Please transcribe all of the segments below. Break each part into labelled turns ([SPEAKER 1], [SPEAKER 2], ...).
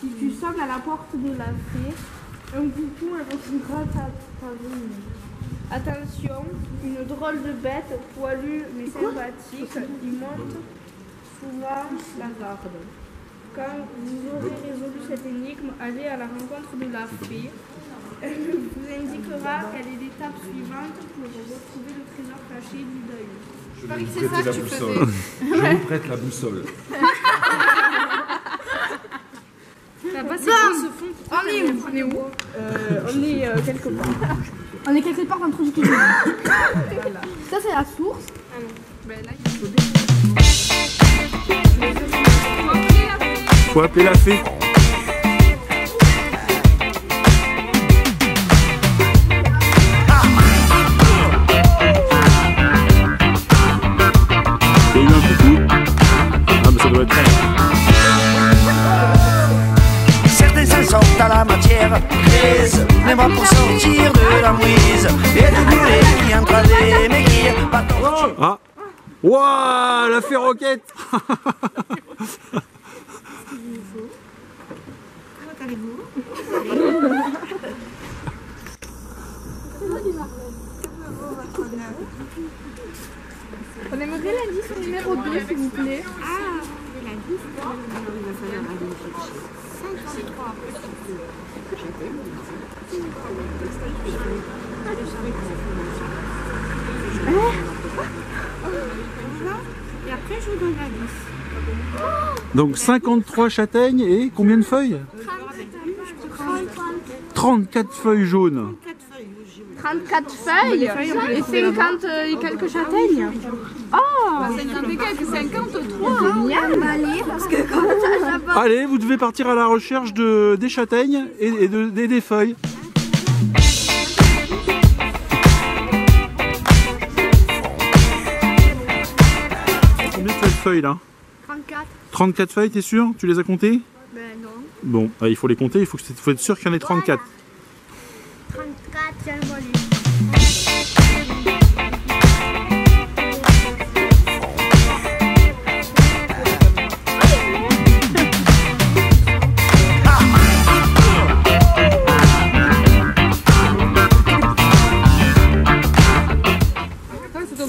[SPEAKER 1] Si
[SPEAKER 2] tu sonnes à la porte de la fée, un coucou invoquera ta, ta venue. Attention, une drôle de bête, poilue mais sympathique, il monte souvent la garde. Quand vous aurez résolu cette énigme, allez à la rencontre de la fée. Elle vous indiquera quelle est l'étape suivante pour retrouver le trésor caché du deuil.
[SPEAKER 3] Je vais vous prêter la boussole. Je vous prête la boussole.
[SPEAKER 2] Là-bas, c'est quoi ce fond On est où On est où Euh, On est euh, quelque part.
[SPEAKER 4] On est quelque part entre du Ça, c'est la source.
[SPEAKER 3] Faut appeler la fée. Il
[SPEAKER 5] grise, même pas pour sortir de la mouise. Et de boulet qui entre les méquilles. Bâton
[SPEAKER 3] Ah. Waouh La fée roquette.
[SPEAKER 2] On aimerait l'indice numéro 2, s'il vous plaît.
[SPEAKER 3] Donc 53 châtaignes et combien de feuilles? 34 feuilles jaunes.
[SPEAKER 2] 34 feuilles? Et 50 euh, et quelques châtaignes? Oh
[SPEAKER 1] 50 et quelques, 53.
[SPEAKER 2] Génial parce que quand
[SPEAKER 3] Allez, vous devez partir à la recherche de, des châtaignes et, et de- des- des feuilles. Combien de feuilles là?
[SPEAKER 4] 34.
[SPEAKER 3] 34 feuilles, t'es sûr? Tu les as comptées?
[SPEAKER 4] Ben non.
[SPEAKER 3] Bon, ah, il faut les compter, il faut, que- faut être sûr qu'il y en ait 34.
[SPEAKER 4] 34, tiens, moi,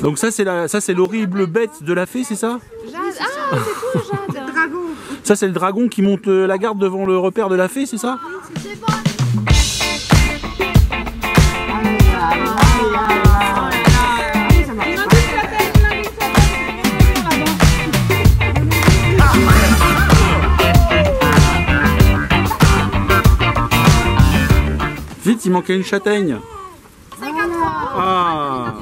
[SPEAKER 3] Donc ça c'est la, ça c'est l'horrible bête de la fée, c'est ça
[SPEAKER 6] Dragon.
[SPEAKER 3] Ça c'est le dragon qui monte euh, la garde devant le repère de la fée, c'est ça
[SPEAKER 4] C'est.
[SPEAKER 3] Vite, il manquait une châtaigne.
[SPEAKER 4] 53.
[SPEAKER 3] Ah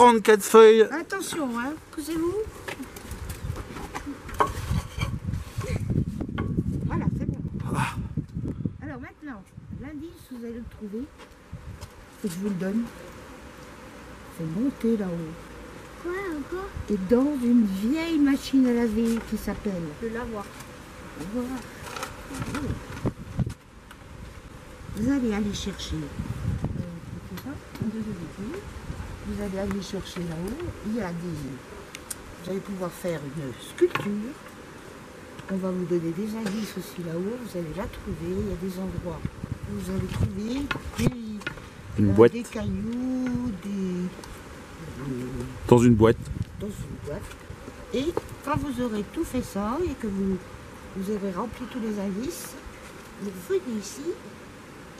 [SPEAKER 3] 34 feuilles.
[SPEAKER 6] Attention, hein. Posez-vous. Voilà, c'est bon. Alors maintenant, l'indice, vous allez le trouver. Et je vous le donne. C'est monter là-haut.
[SPEAKER 4] Quoi encore?
[SPEAKER 6] Et dans une vieille machine à laver qui s'appelle.
[SPEAKER 4] Le lavoir.
[SPEAKER 6] Voilà. Vous allez aller chercher. euh, Vous allez aller chercher là-haut. Il y a des. Vous allez pouvoir faire une sculpture. On va vous donner des indices aussi là-haut. Vous allez la trouver. Il y a des endroits où vous allez trouver des,
[SPEAKER 3] Une
[SPEAKER 6] euh,
[SPEAKER 3] boîte.
[SPEAKER 6] des cailloux, des,
[SPEAKER 3] Dans une boîte.
[SPEAKER 6] dans une boîte. Et quand vous aurez tout fait ça et que vous, vous aurez rempli tous les indices, vous venez ici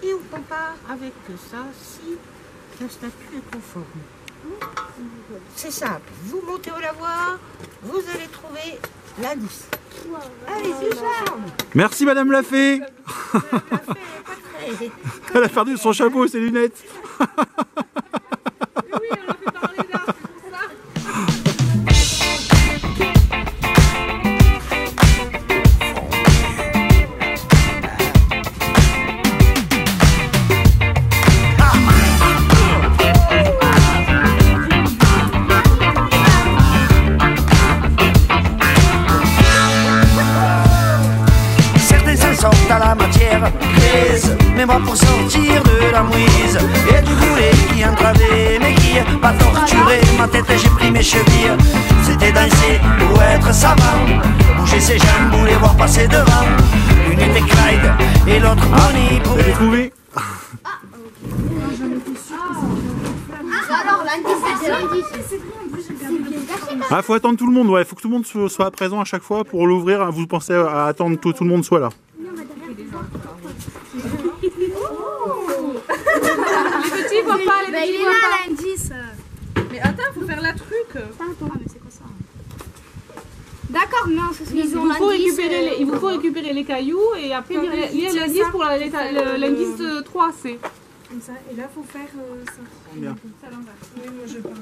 [SPEAKER 6] et on compare avec ça si la statue est conforme. C'est simple. Vous montez au lavoir, vous allez trouver l'indice. Allez, c'est charme
[SPEAKER 3] Merci Madame la fée. Elle a perdu son chapeau et ses lunettes. Vous avez trouvé
[SPEAKER 4] Alors, l'indice, c'est l'indice. C'est bien caché, quand
[SPEAKER 3] Ah, faut attendre tout le monde, ouais. Faut que tout le monde soit présent à chaque fois pour l'ouvrir. Vous pensez à attendre que tout le monde soit là.
[SPEAKER 1] Les petits voient pas, les petits
[SPEAKER 4] il est
[SPEAKER 1] voient
[SPEAKER 4] là,
[SPEAKER 1] pas.
[SPEAKER 4] l'indice.
[SPEAKER 1] Mais attends, faut faire la truc.
[SPEAKER 4] Attends, mais D'accord, non, c'est
[SPEAKER 1] Il vous, faut récupérer les, il vous faut récupérer les cailloux et après lire
[SPEAKER 4] tiens,
[SPEAKER 1] l'indice pour le- l'indice euh, 3C.
[SPEAKER 7] Comme ça. Et là, faut faire euh, ça.
[SPEAKER 3] Bien.
[SPEAKER 7] Oui, moi je parle.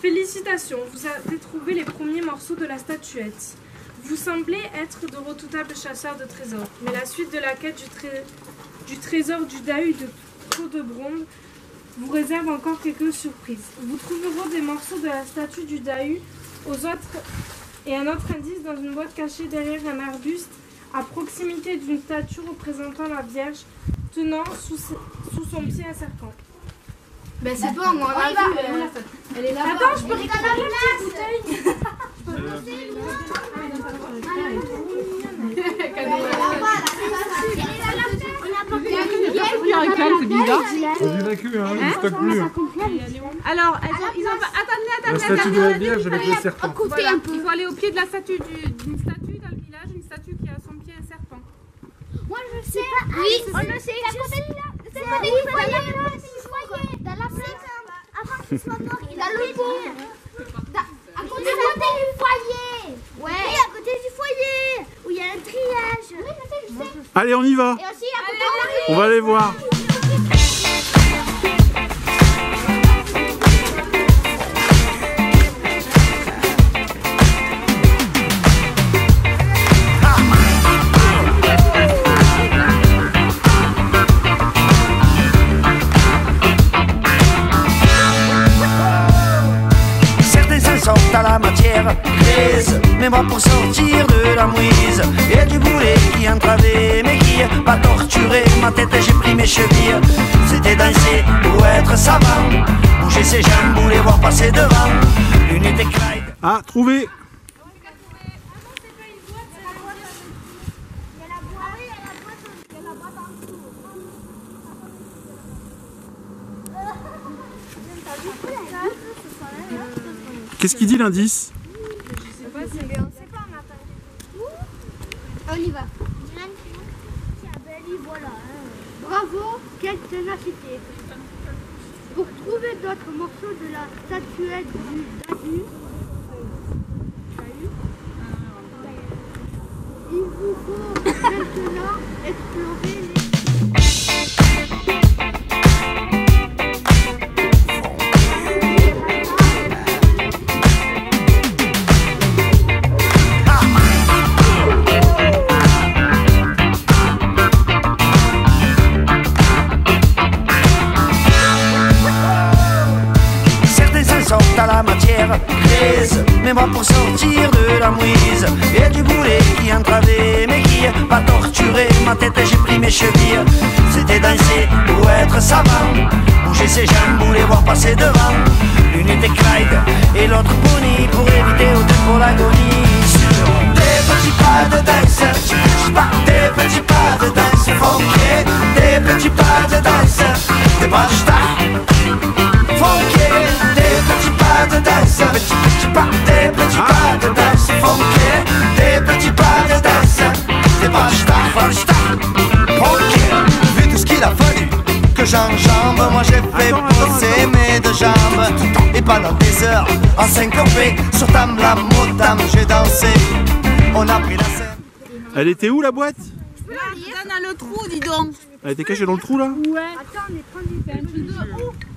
[SPEAKER 7] Félicitations, vous avez trouvé les premiers morceaux de la statuette. Vous semblez être de redoutables chasseurs de trésors, mais la suite de la quête du, tré- du trésor du Dahu de Codebronde vous réserve encore quelques surprises. Vous trouverez des morceaux de la statue du Dahu aux autres et un autre indice dans une boîte cachée derrière un arbuste à proximité d'une statue représentant la Vierge tenant sous, son pied un serpent.
[SPEAKER 4] Ben, c'est bon, on a vu. euh, Elle est là-bas.
[SPEAKER 7] Attends, je peux récupérer la petite bouteille
[SPEAKER 1] c'est bizarre.
[SPEAKER 8] Hein, il plus.
[SPEAKER 1] Alors, ils ont pas.
[SPEAKER 8] La statue de
[SPEAKER 1] attendez.
[SPEAKER 8] la Vierge avec le serpent.
[SPEAKER 1] Voilà, il faut aller au pied de la statue du- d'une statue dans le village, une statue qui a à son pied un serpent.
[SPEAKER 4] Moi, je sais. Oui, on le sait. C'est à côté du C'est côté du foyer. Dans la place. Avant qu'il soit mort, il a le. À côté du foyer. Ouais. Oui, à côté du foyer. Où il y a un triage. Oui, je sais, je sais.
[SPEAKER 3] Allez, on y va.
[SPEAKER 4] Et aussi à côté de
[SPEAKER 3] On va aller voir.
[SPEAKER 5] Matière grise Mais moi pour sortir de la mouise. Et du boulet qui entravait mes quilles. Pas torturer ma tête, j'ai pris mes chevilles. C'était danser ou être savant. Bouger ses jambes, bouler voir passer devant. L'unité Clyde.
[SPEAKER 3] Ah, trouvé. Qu'est-ce qu'il dit l'indice
[SPEAKER 4] On y va. Bravo, quelle ténacité. Pour trouver d'autres morceaux de la statuette du Dahu, il vous faut maintenant explorer
[SPEAKER 5] Et du boulet qui entravait mes quilles. Pas torturer ma tête, j'ai pris mes chevilles. C'était danser ou être savant. Bouger ses jambes, bouler voir passer devant. L'unité Clyde et l'autre Bonnie Pour éviter au tempo l'agonie Sur des petits pas de danse Des petits pas de danse funky Des petits pas de danse Des pas de star. Funky, des petits pas de danse, pas, des petits pas de j'enjambe, moi j'ai fait pousser mes deux jambes. Et pendant des heures en syncopé sur tam la tam j'ai dansé. On a pris la scène.
[SPEAKER 3] Elle était où la boîte?
[SPEAKER 1] Là, dans le trou, dis donc.
[SPEAKER 3] Elle était cachée dans le trou là?
[SPEAKER 4] Attends, on est prendre du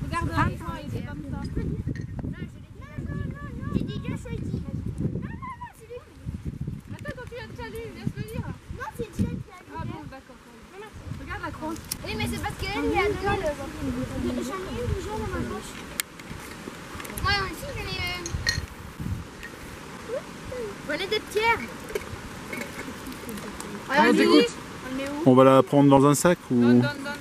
[SPEAKER 1] Regarde, il est comme ça.
[SPEAKER 4] J'ai déjà choisi. Non, non, non, c'est lui.
[SPEAKER 1] Attends, quand tu as déjà lu, laisse-le lire.
[SPEAKER 4] Non, c'est déjà qui a
[SPEAKER 1] Ah bon, d'accord. Regarde la croix.
[SPEAKER 4] Oui, mais c'est parce qu'elle lui a donné le. J'en ai une déjà dans ma poche. Moi aussi, j'en ai. Prenez des pierres.
[SPEAKER 1] Alors,
[SPEAKER 8] t'écoute.
[SPEAKER 3] On va la prendre dans un sac ou
[SPEAKER 1] Donne, donne, donne.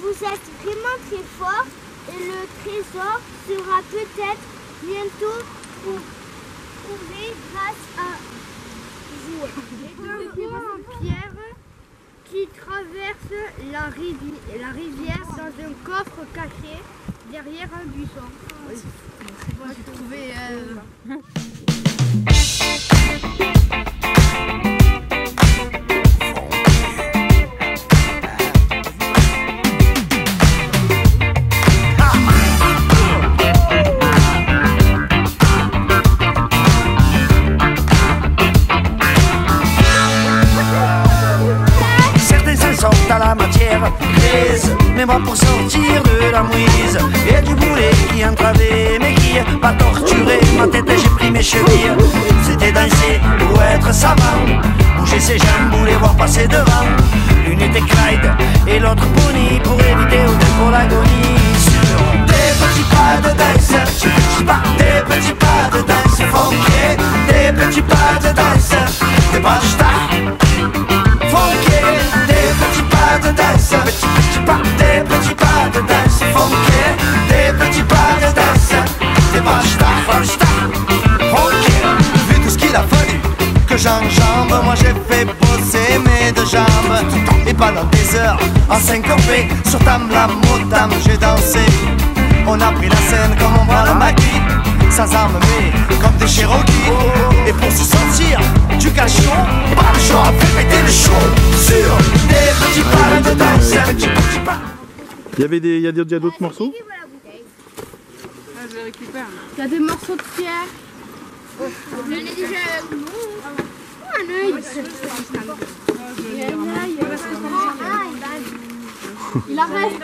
[SPEAKER 4] vous êtes vraiment très fort et le trésor sera peut-être bientôt trou- trouvé grâce à vous. En pierre qui traverse la, rivi- la rivière dans un coffre caché derrière un buisson.
[SPEAKER 5] Ou les voir passer devant. L'une était Clyde et l'autre Bonnie Pour éviter au pour l'agonie Sur des petits pas de danse petits pas, des petits pas de danse funky Des petits pas de danse Des pas de funky, des petits pas de danse, petits petits pas, des petits pas de danse, funky, des petits pas de danse, des pas star, funky. Vu tout ce qu'il a fallu que j'enjambe, moi j'ai fait mes deux jambes. Et pendant des heures, en syncopé, sur Tam la Motam, j'ai dansé. On a pris la scène comme on prend le maquis, sans armes mais comme des Cherokees. Et pour se sortir du cachot, bah, j'aurais fait péter le show sur des petits pas de danse.
[SPEAKER 3] Il y avait des, il y a des- il y a d'autres morceaux?
[SPEAKER 2] Il y a des morceaux de pierre?
[SPEAKER 4] J'en ai déjà un œil.
[SPEAKER 2] Il y a un œil. Il en reste.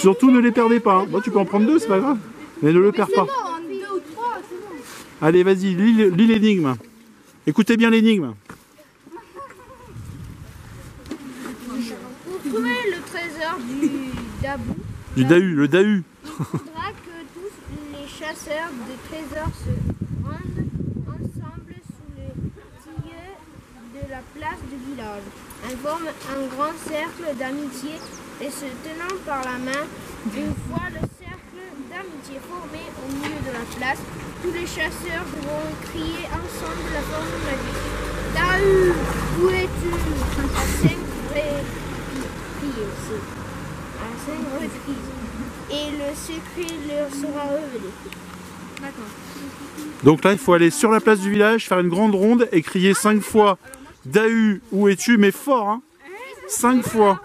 [SPEAKER 3] Surtout ne les perdez pas. Bon, tu peux en prendre deux, c'est pas grave. Mais ne le perds pas. Allez, vas-y, lis, lis l'énigme. Écoutez bien l'énigme.
[SPEAKER 4] Pour trouver le trésor du Dabou,
[SPEAKER 3] Du Dahu, le Dahu.
[SPEAKER 4] il faudra que tous les chasseurs de trésors se rendent ensemble sous les tilleux de la place du village. Ils forment un grand cercle d'amitié et se tenant par la main. Une fois le cercle d'amitié formé au milieu de la place, tous les chasseurs devront crier ensemble la formule magique. Dahu, où es-tu? À cinq reprises. À cinq reprises. Et le secret leur sera révélé.
[SPEAKER 3] Donc là, il faut aller sur la place du village, faire une grande ronde et crier cinq fois Dahu, où es-tu Mais fort, hein Cinq fois.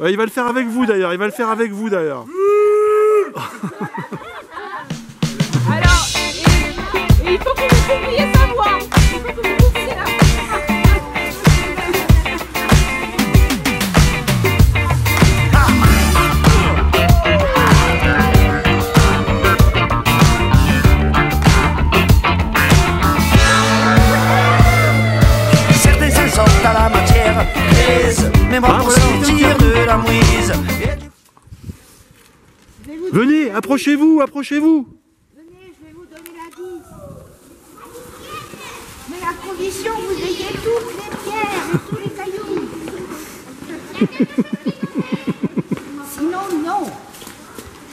[SPEAKER 3] Ouais, il va le faire avec vous d'ailleurs, il va le faire avec vous d'ailleurs. approchez-vous, approchez-vous.
[SPEAKER 6] Venez, je vais vous donner la 10. Mais à condition que vous ayez toutes les pierres et tous les cailloux. Sinon, non.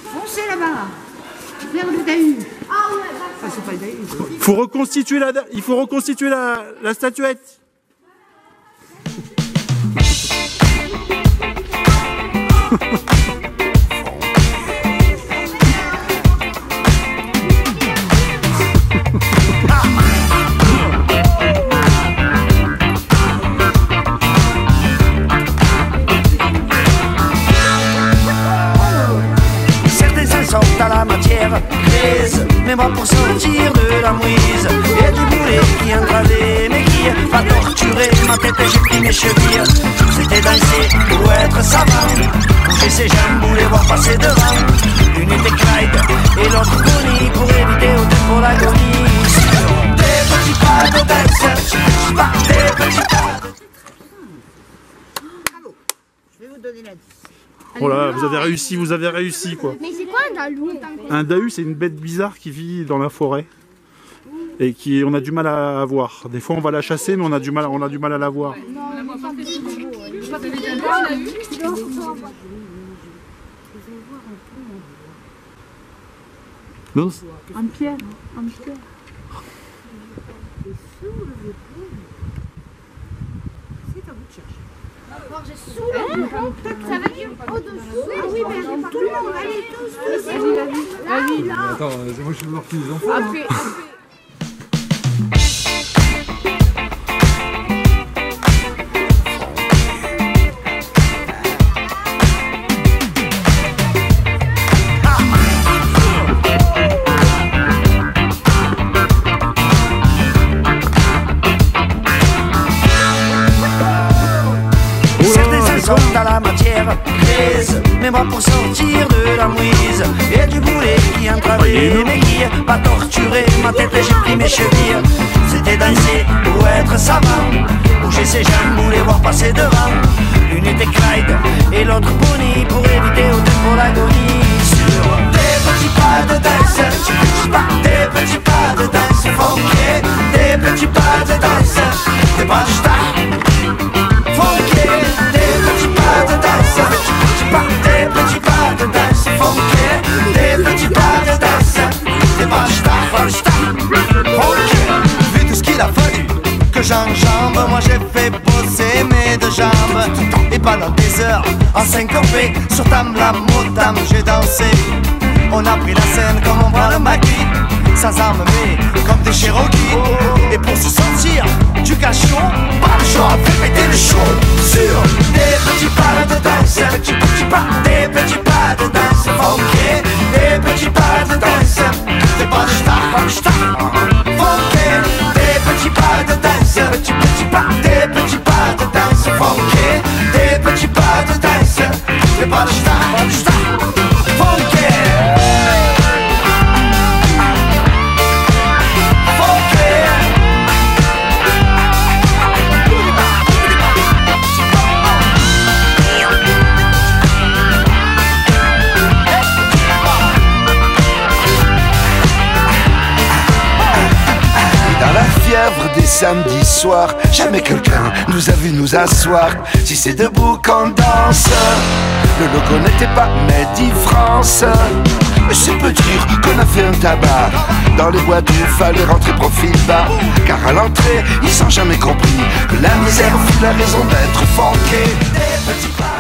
[SPEAKER 6] Foncez là-bas. Vers le Dahu. Ah ouais, Enfin, c'est pas le Dahu.
[SPEAKER 3] Faut reconstituer la, il faut reconstituer la, la statuette.
[SPEAKER 5] Mais moi pour sortir de la mouise Et du boulet qui entravait mes quilles. Pas torturer ma tête j'ai pris mes chevilles. C'était danser ou être savant. Bouger ses jambes les voir passer devant. L'une était Clyde et l'autre Bonnie Pour éviter au pour l'agonie. Des petits pas de danse. Des petits pas.
[SPEAKER 6] Je vais vous donner la 10.
[SPEAKER 3] Oh là, vous avez réussi, vous avez réussi quoi.
[SPEAKER 4] Mais c'est quoi un dalou
[SPEAKER 3] Un Dahu, c'est une bête bizarre qui vit dans la forêt et qui on a du mal à voir. Des fois, on va la chasser, mais on a du mal, on a du mal à la voir. Non,
[SPEAKER 2] En pierre. En pierre.
[SPEAKER 6] C'est à vous de chercher.
[SPEAKER 4] Ça veut dire au-dessous. Ah oui, mais tout le monde, allez tous.
[SPEAKER 2] Vas-y, vas-y.
[SPEAKER 8] Attends, euh, moi je suis voir tous les enfants.
[SPEAKER 5] Pour sortir de la mouise. Et du boulet qui entravait mes guilles. Pas torturer ma tête et j'ai pris mes chevilles C'était danser ou être savant. Bouger ses jambes ou les voir passer devant. L'une était Clyde et l'autre Bonnie Pour éviter au tempo l'agonie heures en syncopé. Sur Tam la Motam j'ai dansé. On a pris la scène comme on prend le maquis. Sans armes mais comme des Cherokees
[SPEAKER 9] samedis soirs, jamais quelqu'un nous a vu nous asseoir. Si c'est debout qu'on danse, le logo n'était pas Made in France. C'est peu dire qu'on a fait un tabac. Dans les boîtes, il fallait rentrer profil bas. Car à l'entrée, ils ont jamais compris que la misère fut la raison d'être funké. Des petits pas